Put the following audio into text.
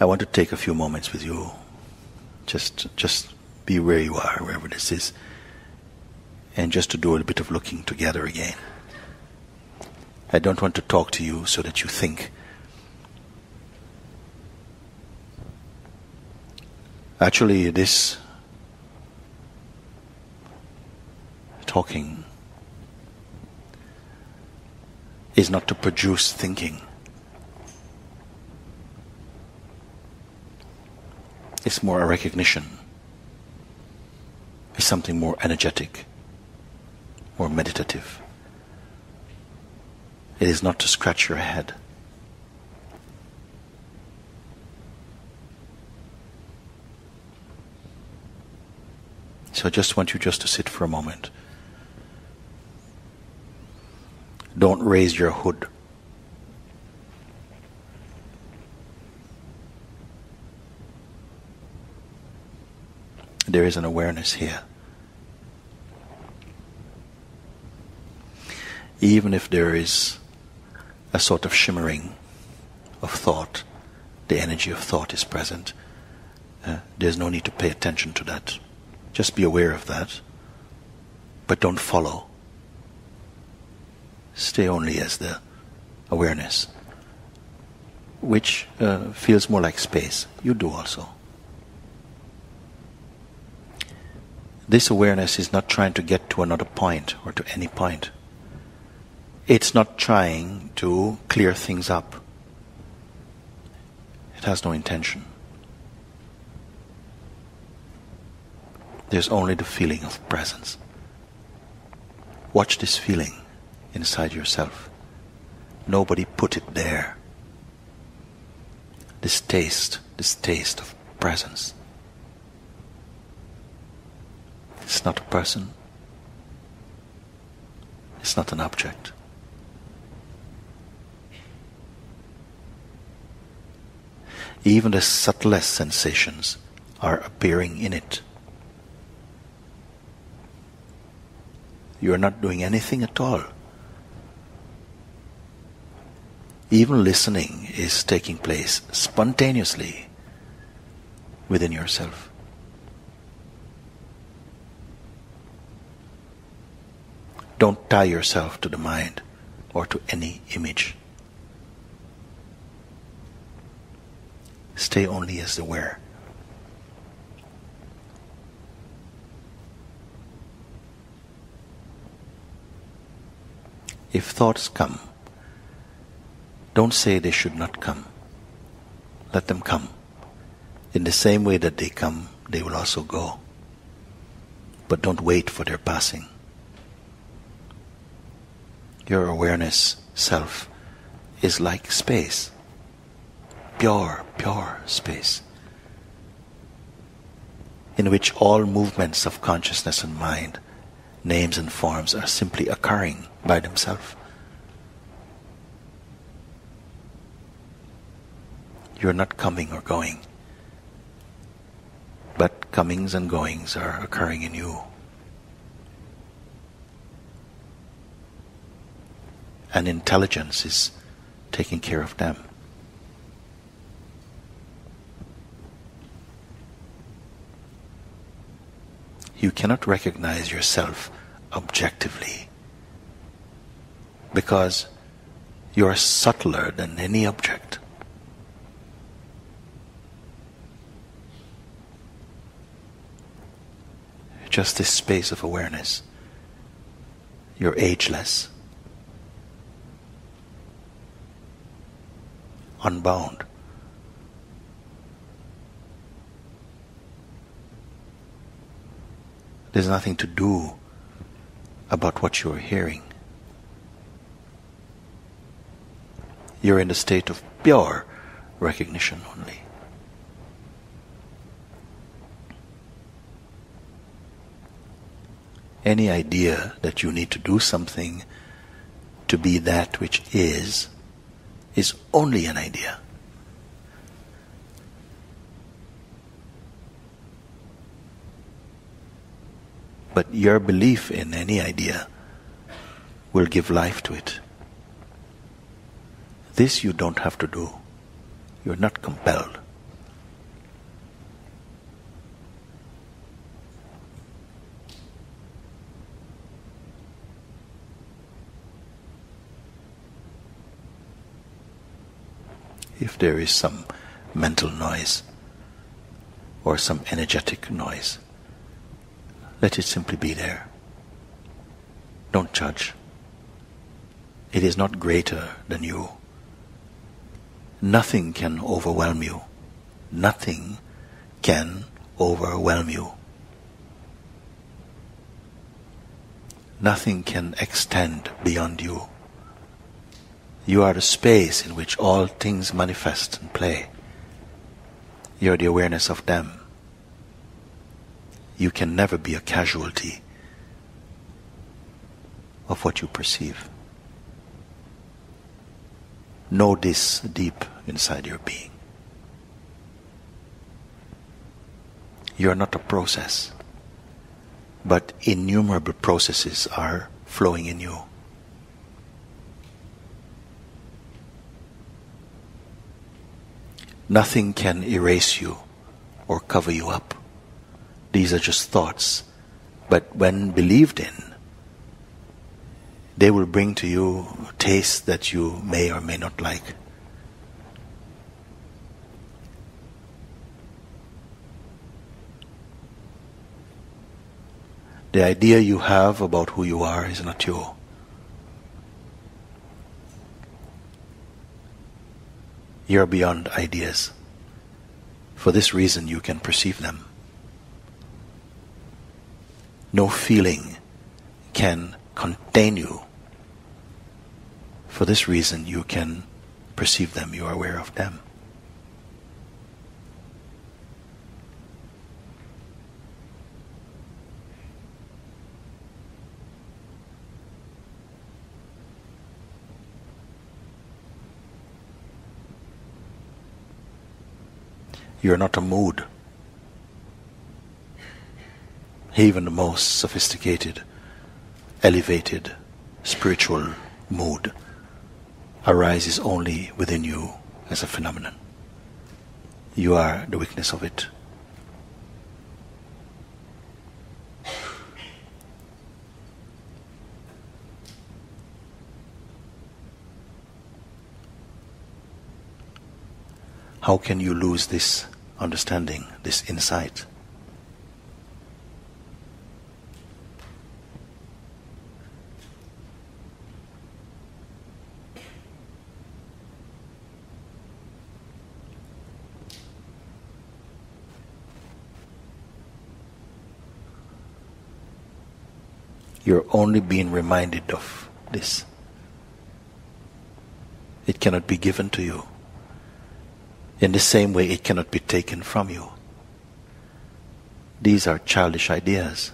I want to take a few moments with you. Just, just be where you are, wherever this is, and just to do a bit of looking together again. I don't want to talk to you so that you think. Actually, this talking is not to produce thinking. It's more a recognition. It's something more energetic, more meditative. It is not to scratch your head. So I just want you just to sit for a moment. Don't raise your hood. There is an awareness here. Even if there is a sort of shimmering of thought, the energy of thought is present, uh, there's no need to pay attention to that. Just be aware of that, but don't follow stay only as the awareness, which uh, feels more like space. You do also. This awareness is not trying to get to another point or to any point. It's not trying to clear things up. It has no intention. There's only the feeling of presence. Watch this feeling inside yourself. Nobody put it there. This taste, this taste of presence. It's not a person. It's not an object. Even the subtlest sensations are appearing in it. You are not doing anything at all. even listening is taking place spontaneously within yourself. Don't tie yourself to the mind or to any image. Stay only as aware. If thoughts come, don't say they should not come. Let them come. In the same way that they come, they will also go. But don't wait for their passing. Your awareness, self, is like space. Pure, pure space. In which all movements of consciousness and mind, names and forms are simply occurring by themselves. You're not coming or going. But comings and goings are occurring in you. And intelligence is taking care of them. You cannot recognize yourself objectively because you are subtler than any object. just this space of awareness. You're ageless, unbound. There's nothing to do about what you're hearing. You're in a state of pure recognition only. any idea that you need to do something to be that which is, is only an idea. But your belief in any idea will give life to it. This you don't have to do. You're not compelled if there is some mental noise or some energetic noise. Let it simply be there. Don't judge. It is not greater than you. Nothing can overwhelm you. Nothing can overwhelm you. Nothing can extend beyond you. You are the space in which all things manifest and play. You're the awareness of them. You can never be a casualty of what you perceive. Know this deep inside your being. You are not a process, but innumerable processes are flowing in you. Nothing can erase you or cover you up. These are just thoughts. But when believed in, they will bring to you tastes that you may or may not like. The idea you have about who you are is not you. You're beyond ideas. For this reason, you can perceive them. No feeling can contain you. For this reason, you can perceive them, you are aware of them. You're not a mood. Even the most sophisticated elevated spiritual mood arises only within you as a phenomenon. You are the witness of it. How can you lose this understanding, this insight? You're only being reminded of this. It cannot be given to you. In the same way, it cannot be taken from you. These are childish ideas.